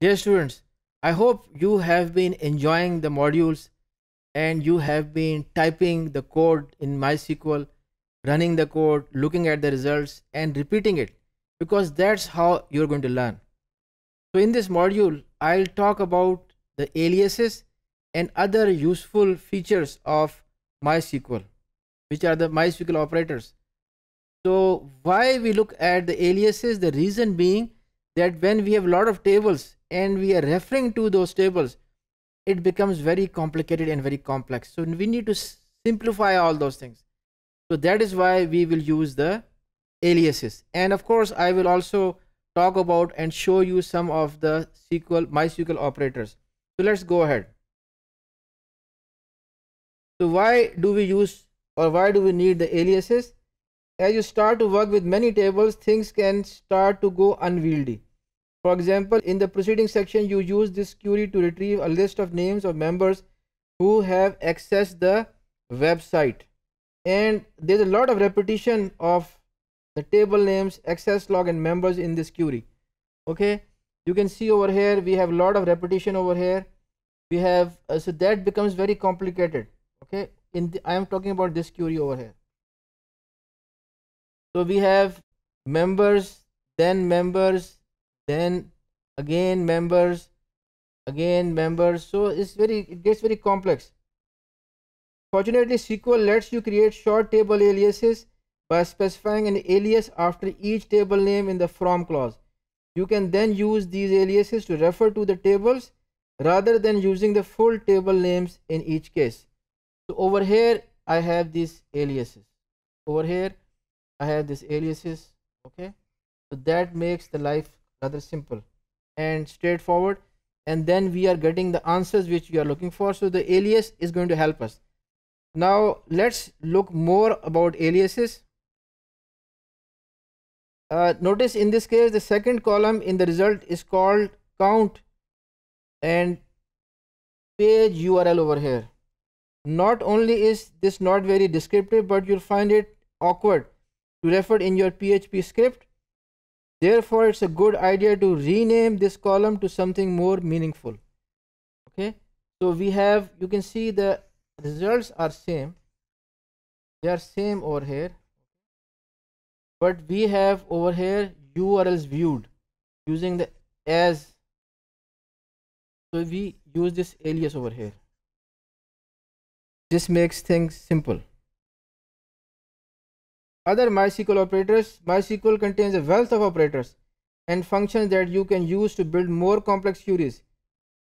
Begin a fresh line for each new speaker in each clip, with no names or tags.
Dear students, I hope you have been enjoying the modules and you have been typing the code in MySQL, running the code, looking at the results and repeating it because that's how you're going to learn. So in this module, I'll talk about the aliases and other useful features of MySQL, which are the MySQL operators. So why we look at the aliases, the reason being that when we have a lot of tables and we are referring to those tables, it becomes very complicated and very complex. So we need to simplify all those things. So that is why we will use the aliases. And of course, I will also talk about and show you some of the SQL, MySQL operators. So let's go ahead. So why do we use or why do we need the aliases? As you start to work with many tables, things can start to go unwieldy. For example, in the preceding section, you use this query to retrieve a list of names of members who have accessed the website. And there's a lot of repetition of the table names, access log and members in this query. Okay, you can see over here, we have a lot of repetition over here. We have, uh, so that becomes very complicated. Okay, in the, I am talking about this query over here. So we have members, then members, then again members again members. So it's very it gets very complex. Fortunately sql lets you create short table aliases by specifying an alias after each table name in the from clause. You can then use these aliases to refer to the tables rather than using the full table names in each case. So over here i have these aliases. Over here i have these aliases. Okay? So that makes the life rather simple and straightforward. And then we are getting the answers which we are looking for. So the alias is going to help us. Now let's look more about aliases. Uh, notice in this case the second column in the result is called count and page url over here. Not only is this not very descriptive but you'll find it awkward to refer in your php script Therefore, it's a good idea to rename this column to something more meaningful. Okay, so we have, you can see the results are same. They are same over here. But we have over here URLs viewed using the as. So we use this alias over here. This makes things simple. Other MySQL operators, MySQL contains a wealth of operators and functions that you can use to build more complex queries.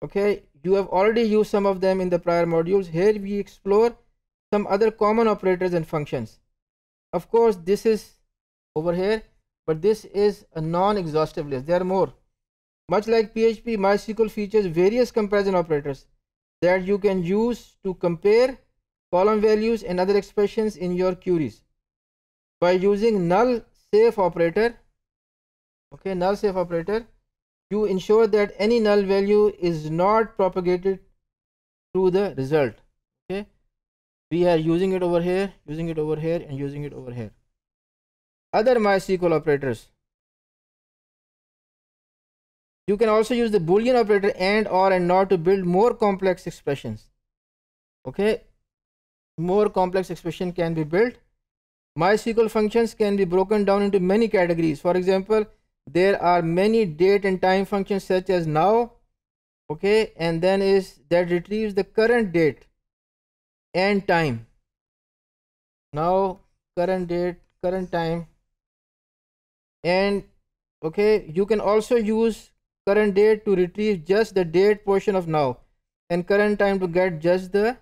Okay, you have already used some of them in the prior modules. Here we explore some other common operators and functions. Of course, this is over here, but this is a non-exhaustive list. There are more. Much like PHP, MySQL features various comparison operators that you can use to compare column values and other expressions in your queries by using null safe operator okay null safe operator you ensure that any null value is not propagated to the result okay. We are using it over here using it over here and using it over here. Other mysql operators. You can also use the boolean operator and or and not to build more complex expressions okay. More complex expression can be built MySQL functions can be broken down into many categories. For example, there are many date and time functions such as now, okay, and then is that retrieves the current date and time. Now, current date, current time, and okay, you can also use current date to retrieve just the date portion of now and current time to get just the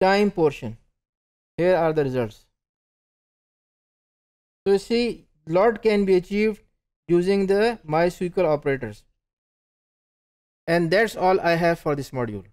time portion. Here are the results. So you see lot can be achieved using the MySQL operators. And that's all I have for this module.